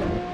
you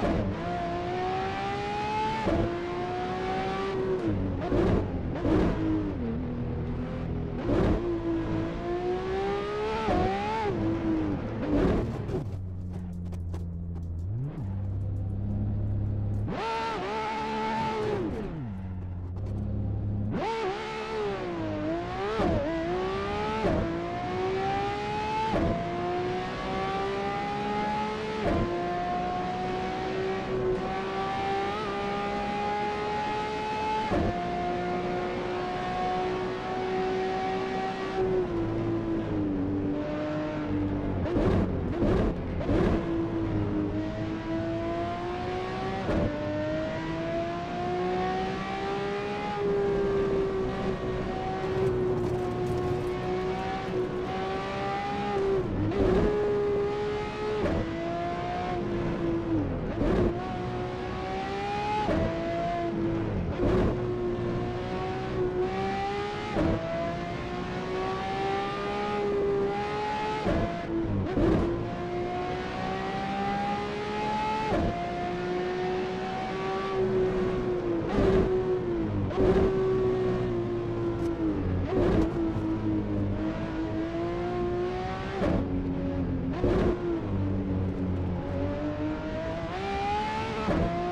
Thank you